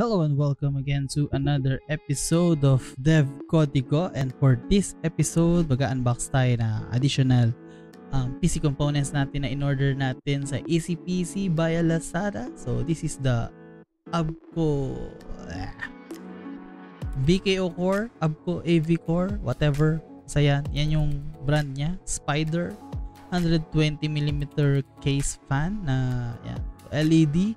Hello and welcome again to another episode of Dev Codigo and for this episode mag-unbox tayo na additional um, PC components natin na in-order natin sa EasyPC via Lazada. So this is the Abco ah, VKO Core, Abco AV Core, whatever. Sa yan, yan yung brand niya, Spider 120mm case fan na yan, LED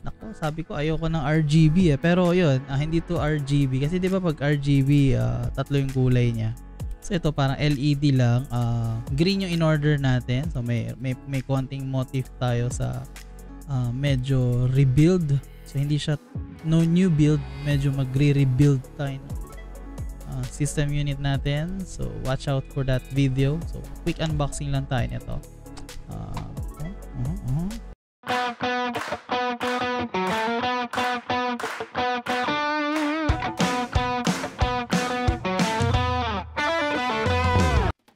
Nako, sabi ko ayoko ng RGB eh. Pero yun, ah, hindi to RGB. Kasi di ba pag RGB, ah, tatlo yung kulay niya. So ito parang LED lang. Uh, green yung in-order natin. So may, may, may konting motif tayo sa uh, medyo rebuild. So hindi siya no new build. Medyo magre-rebuild tayo ng uh, system unit natin. So watch out for that video. So quick unboxing lang tayo nito. Uh,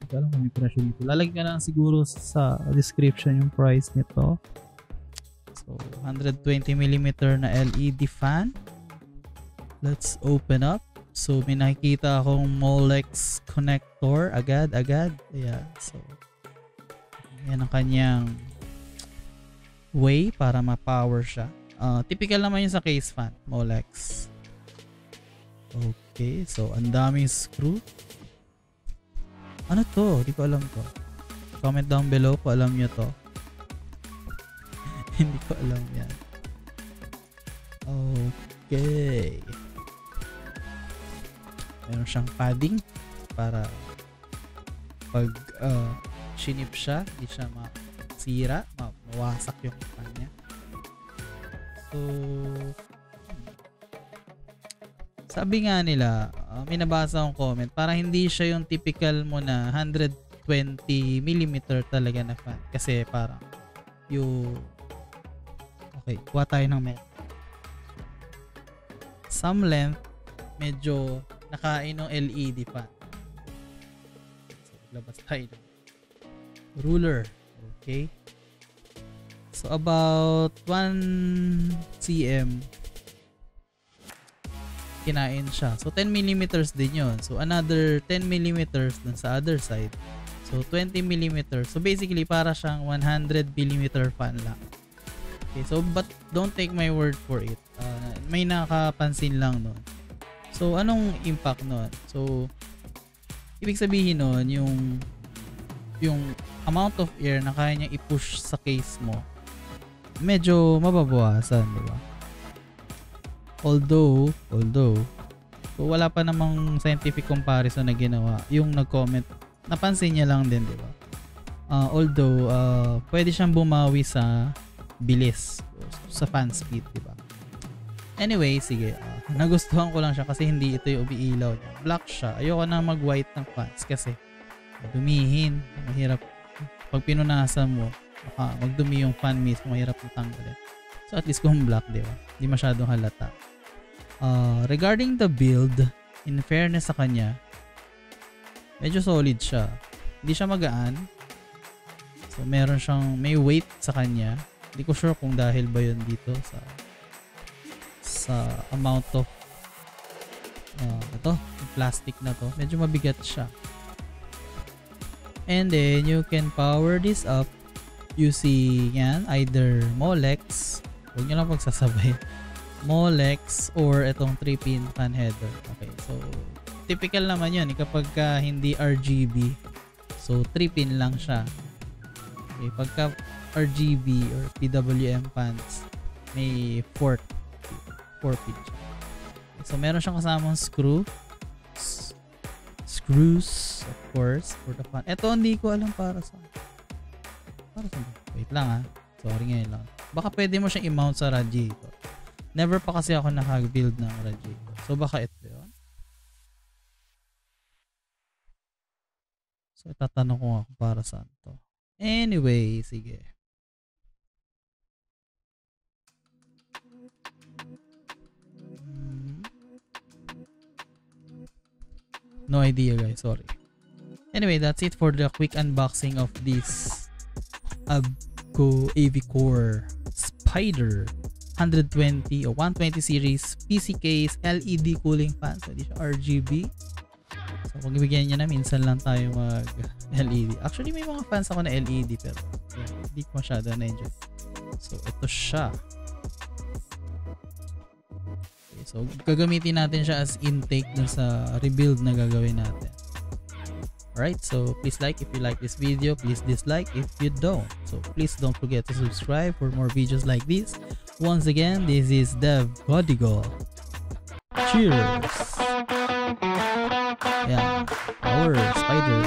Ko may presyo dito. Lalagyan ka na siguro sa description yung price nito. So, 120mm na LED fan. Let's open up. So, may nakikita akong Molex connector. Agad, agad. Ayan. So, yan ang kanyang way para ma-power siya. Uh, typical naman yun sa case fan, Molex. Okay, so ang daming screw. Ano to? Hindi ko alam to. Comment down below kung alam nyo to. Hindi ko alam yan. Okay. Meron siyang padding para pag uh, shinip siya, hindi siya masira, mawasak yung kanya. So, sabi nga nila, uh, may nabasa akong comment, para hindi siya yung typical mo na 120mm talaga na fan. Kasi parang, yung, okay, kuha tayo ng metal. Some length, medyo nakain ng LED fan. So, labas tayo ruler. Okay. So about 1 cm kinain siya. So 10 millimeters din yon. So another 10 millimeters dun sa other side. So 20 millimeters. So basically para siyang 100 millimeter fan lang. Okay, so but don't take my word for it. Uh, may nakapansin lang noon. So anong impact noon? So ibig sabihin noon yung yung amount of air na kaya niya i-push sa case mo medyo mababawasan, di ba? Although, although, so wala pa namang scientific comparison na ginawa. Yung nag-comment, napansin niya lang din, di ba? Uh, although, uh, pwede siyang bumawi sa bilis, sa fan speed, di ba? Anyway, sige. Uh, nagustuhan ko lang siya kasi hindi ito yung umiilaw niya. Black siya. Ayoko na mag-white ng fans kasi dumihin. Mahirap. Pag pinunasan mo, baka magdumi yung fan mismo, mahirap na tanggalin. So at least kung black, di ba? Hindi masyadong halata. Uh, regarding the build, in fairness sa kanya, medyo solid siya. Hindi siya magaan. So meron siyang, may weight sa kanya. Hindi ko sure kung dahil ba yun dito sa sa amount of uh, ito, plastic na to. Medyo mabigat siya. And then, you can power this up using yan, either Molex, huwag nyo lang pagsasabay, Molex or itong 3-pin fan header. Okay, so typical naman yun eh, kapag ka hindi RGB, so 3-pin lang siya. Okay, pagka RGB or PWM fans, may 4 4 pin siya. So meron siyang kasamang screw, screws of course for the fan. Ito hindi ko alam para sa para sa Wait lang ha. Sorry ngayon lang. Baka pwede mo siyang i-mount sa radiator. Never pa kasi ako naka-build ng radiator. So baka ito yun. So itatanong ko ako para saan to. Anyway, sige. Hmm. No idea guys, sorry. Anyway, that's it for the quick unboxing of this Abco AV Core Spider 120 o 120 series PC case, LED cooling fan. So, hindi siya RGB. So, kung ibigyan niya na, minsan lang tayo mag LED. Actually, may mga fans ako na LED pero yeah, hindi ko masyado na-enjoy. So, ito siya. Okay, so, gagamitin natin siya as intake dun sa rebuild na gagawin natin. Alright, so please like if you like this video, please dislike if you don't. So please don't forget to subscribe for more videos like this. Once again, this is Dev Godigo. Cheers! Yeah, our spider.